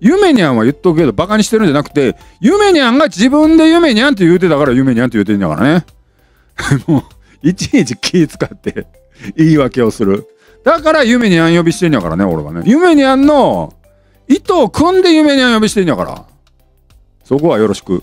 ゆめにゃんは言っとくけどバカにしてるんじゃなくてゆめにゃんが自分でゆめにゃんって言うてたからゆめにゃんって言うてんだからね。もういちいち気使って言い訳をする。だからゆめにゃん呼びしてんやからね俺はね。ゆめにゃんの糸を組んでゆめにゃん呼びしてんやから。そこはよろしく。